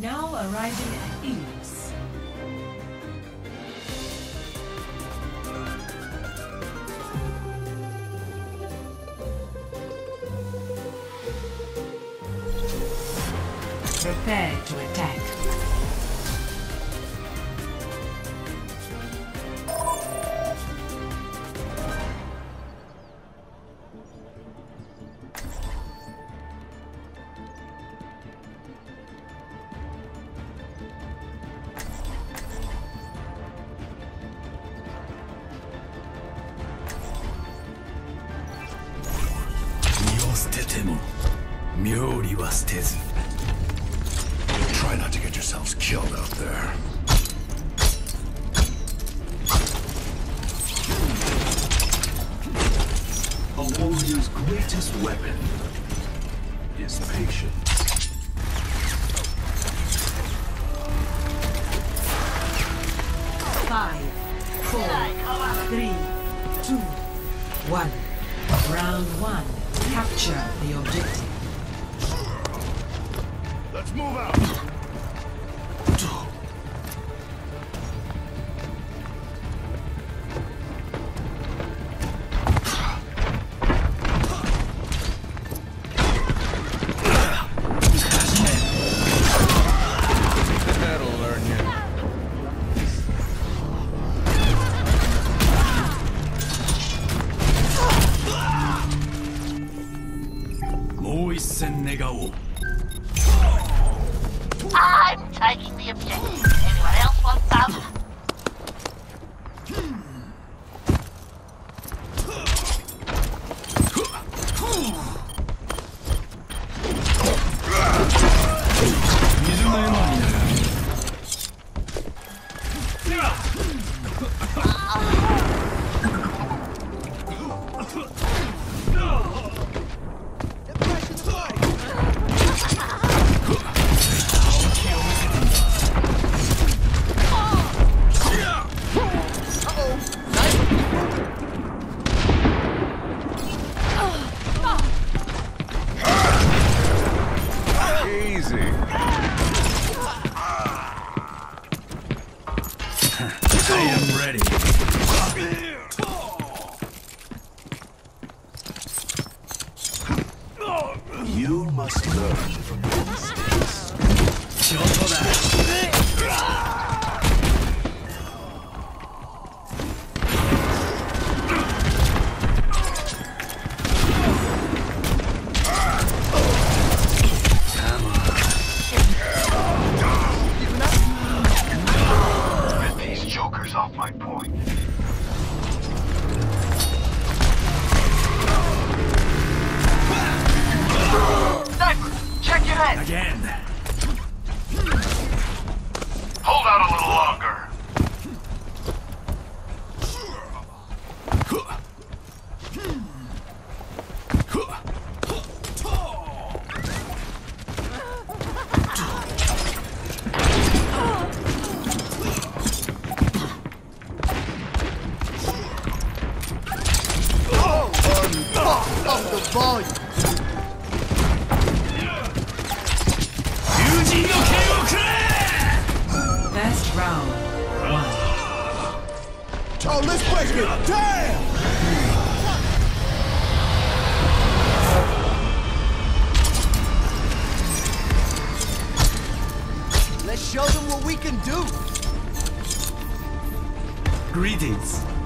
Now arriving at Eos. Prepare to attack. Try not to get yourselves killed out there. A warrior's greatest weapon is patience. Five, four, three, two, one. Round one. Capture the objective. Let's move out! 撤 off my point. First round. One. Oh, let's break it. Damn! Let's show them what we can do. Greetings.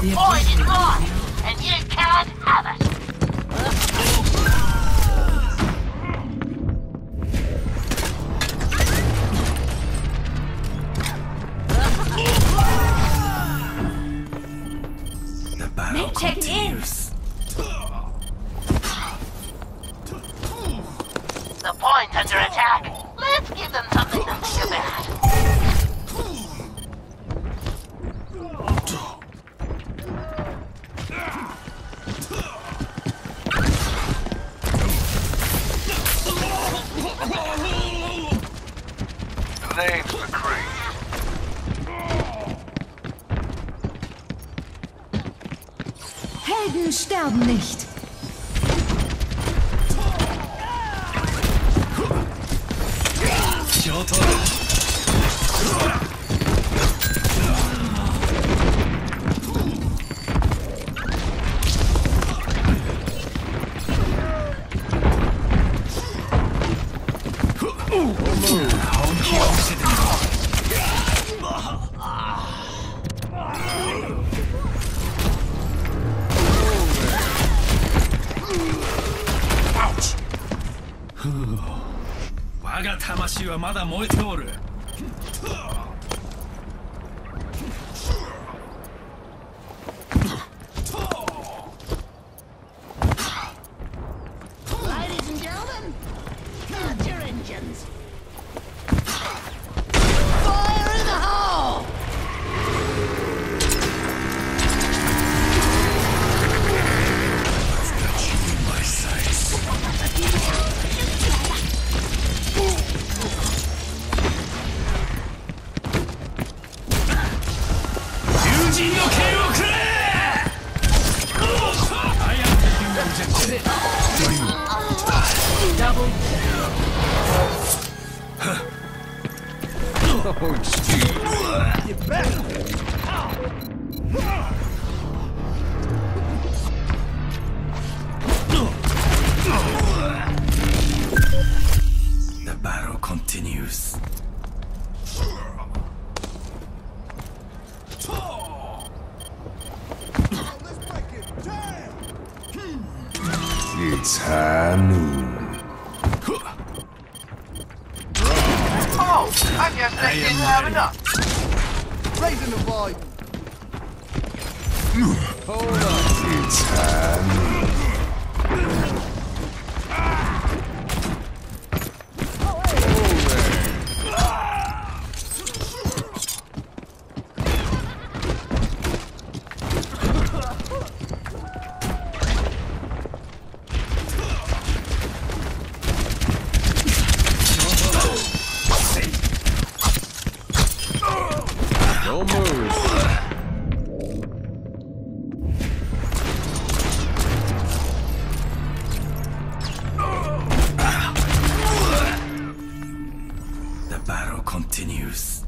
The point is mine, and you can't have it. Make continues. The point's under attack. Let's give them something sterben nicht. Shut. はまだ燃えておる。The battle continues. It's high noon. I didn't have enough. Raising the volume. Hmm. Hold up. It's uh, high continues.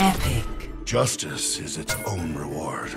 Epic. Justice is its own reward.